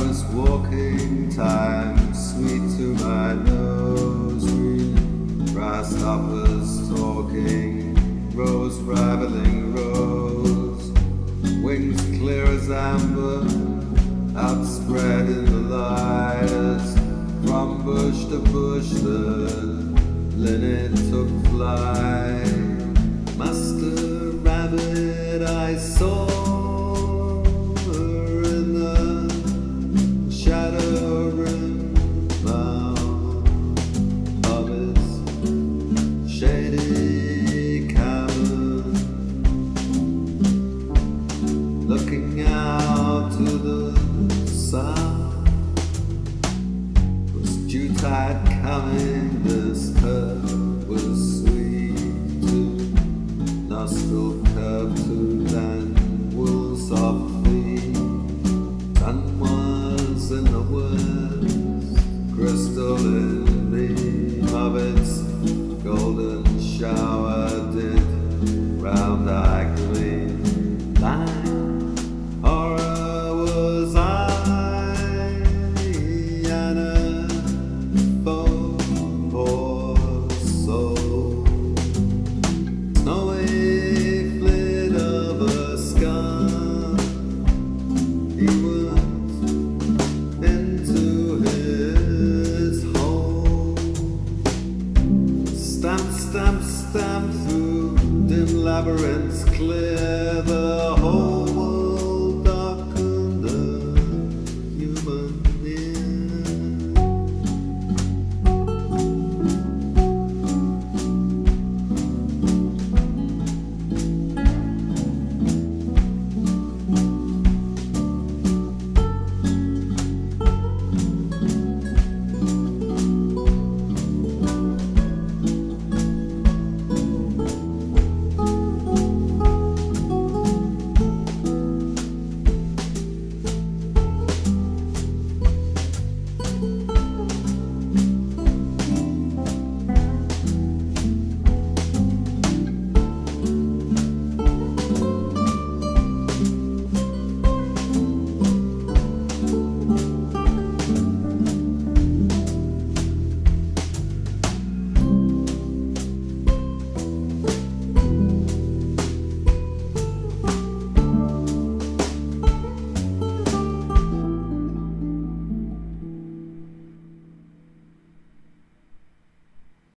was walking, thyme sweet to my nose. Grasshoppers talking, rose raveling rose. Wings clear as amber, outspread in the light. From bush to bush, the linnet took flight. Master rabbit, I saw. remembrance clear the whole.